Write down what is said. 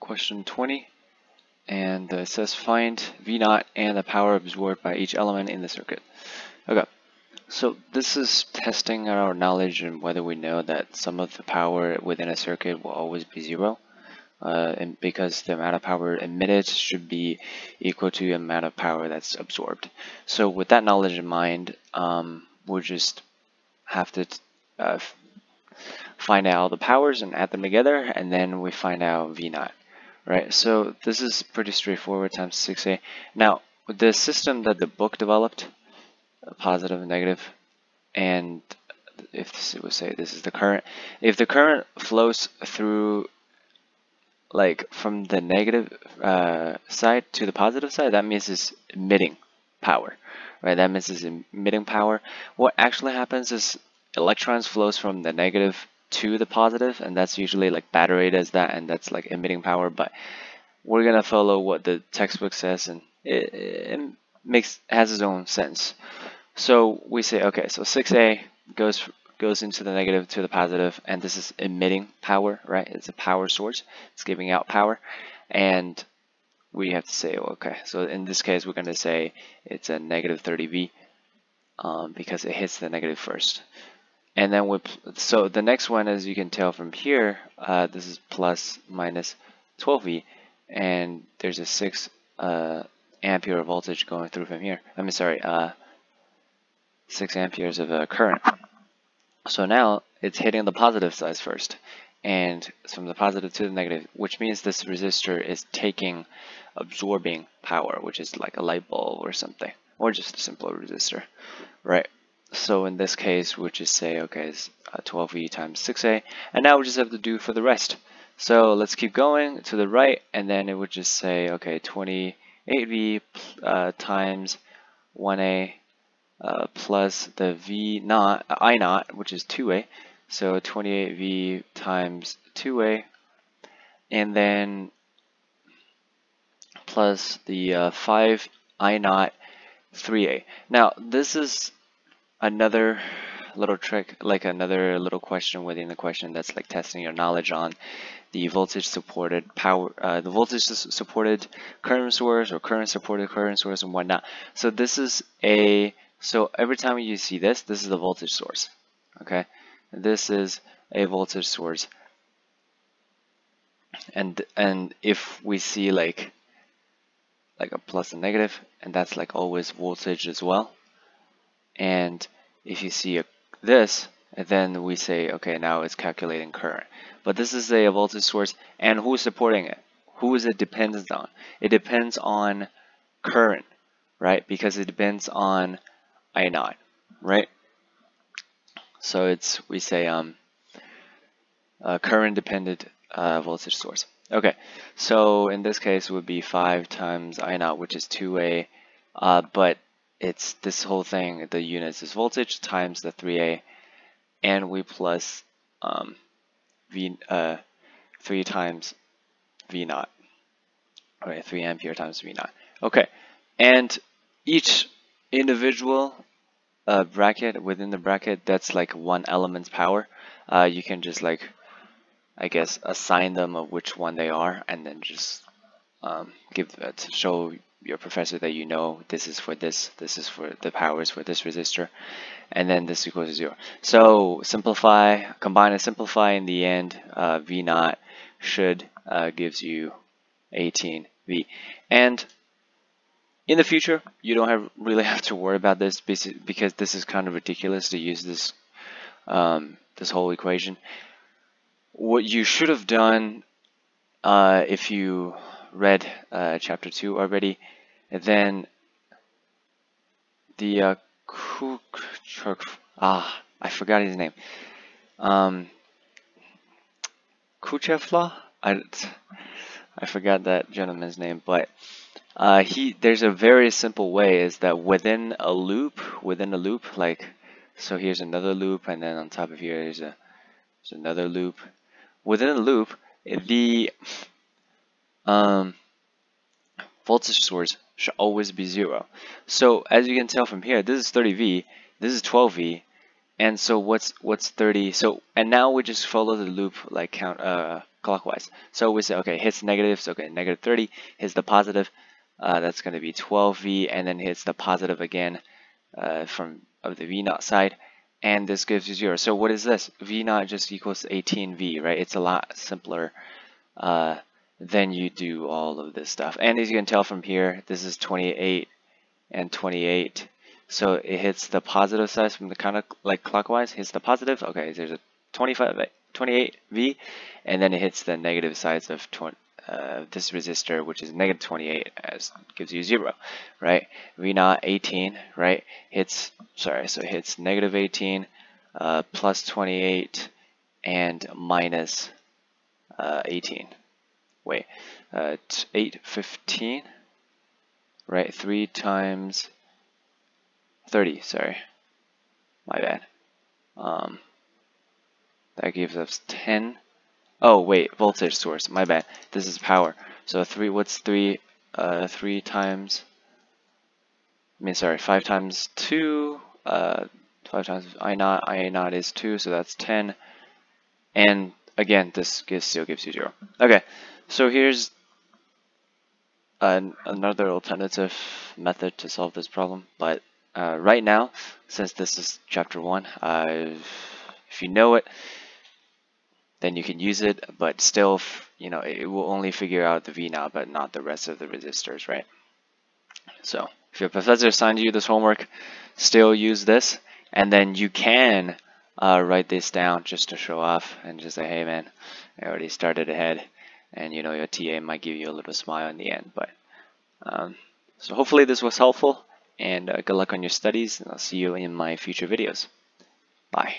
question 20 and uh, it says find V naught and the power absorbed by each element in the circuit. Okay, so this is testing our knowledge and whether we know that some of the power within a circuit will always be zero. Uh, and because the amount of power emitted should be equal to the amount of power that's absorbed. So with that knowledge in mind, um, we'll just have to uh, find out all the powers and add them together, and then we find out V naught. Right, so this is pretty straightforward times 6a. Now, the system that the book developed, positive and negative, and if it would say this is the current, if the current flows through like from the negative uh, side to the positive side, that means it's emitting power, right? That means it's emitting power. What actually happens is electrons flows from the negative to the positive, and that's usually like battery does that, and that's like emitting power. But we're gonna follow what the textbook says, and it, it makes has its own sense. So we say, okay, so 6a goes goes into the negative to the positive, and this is emitting power, right? It's a power source. It's giving out power, and we have to say, okay, so in this case, we're going to say it's a negative 30V um, because it hits the negative first. And then so the next one, as you can tell from here, uh, this is plus minus 12V, and there's a 6 uh, ampere voltage going through from here. I mean, sorry, uh, 6 amperes of uh, current. So now it's hitting the positive side first, and from the positive to the negative, which means this resistor is taking, absorbing power, which is like a light bulb or something, or just a simple resistor, right? So in this case, we'll just say, okay, it's 12V uh, times 6A, and now we just have to do for the rest. So let's keep going to the right, and then it would just say, okay, 28V uh, times 1A uh, plus the V naught, I naught, which is 2A. So 28V times 2A, and then plus the uh, 5 I naught 3A. Now, this is another little trick, like another little question within the question that's like testing your knowledge on the voltage supported power, uh, the voltage supported current source or current supported current source and whatnot. So this is a, so every time you see this, this is the voltage source, okay? This is a voltage source. And, and if we see like, like a plus and negative, and that's like always voltage as well. And if you see a, this, then we say, okay, now it's calculating current. But this is a voltage source, and who's supporting it? Who is it dependent on? It depends on current, right? Because it depends on I naught, right? So it's we say um, current dependent uh, voltage source. Okay, so in this case would be 5 times I naught, which is 2A, uh, but it's this whole thing, the units is voltage times the 3A, and we plus um, V, uh, 3 times V naught. Okay, 3 ampere times V naught. Okay, and each individual uh, bracket within the bracket, that's like one element's power. Uh, you can just like, I guess, assign them of which one they are, and then just um, give it to show your professor that you know this is for this, this is for the powers for this resistor, and then this equals to zero. So simplify, combine and simplify. In the end, uh, V naught should uh, gives you 18V. And in the future, you don't have really have to worry about this because this is kind of ridiculous to use this um, this whole equation. What you should have done uh, if you read uh, chapter 2 already. And then the uh, ah, I forgot his name. Um, Kuchevla? I, I forgot that gentleman's name, but uh, he there's a very simple way is that within a loop, within a loop, like so here's another loop, and then on top of here is a there's another loop. Within a loop, the um, voltage source should always be zero. So as you can tell from here, this is 30V, this is 12V, and so what's what's 30? So and now we just follow the loop like count uh clockwise. So we say okay hits negative, so okay negative 30 hits the positive, uh, that's going to be 12v, and then hits the positive again uh, from of the v naught side, and this gives you zero. So what is this? v naught just equals 18v, right? It's a lot simpler. Uh, then you do all of this stuff. And as you can tell from here, this is 28 and 28 so it hits the positive side from the counter, like clockwise, hits the positive. Okay, there's a 25, 28V, and then it hits the negative sides of 20, uh, this resistor, which is negative 28, as gives you zero, right? V naught 18, right? Hits, sorry, so it hits negative 18, uh, plus 28, and minus, uh, 18. Wait, uh, 8, 15, right? 3 times 30, sorry. My bad. Um, that gives us 10. Oh, wait, voltage source. My bad. This is power. So 3, what's 3? Uh, 3 times, I mean, sorry, 5 times 2. Uh, 5 times I naught, I naught is 2, so that's 10. And again, this gives, still gives you 0. Okay, so here's an, another alternative method to solve this problem, but uh, right now, since this is chapter one, if you know it, then you can use it, but still, you know, it will only figure out the V naught, but not the rest of the resistors, right? So if your professor assigned you this homework, still use this, and then you can uh, write this down just to show off and just say, hey man, I already started ahead, and you know your TA might give you a little smile in the end. But um, so hopefully this was helpful and uh, good luck on your studies and I'll see you in my future videos. Bye.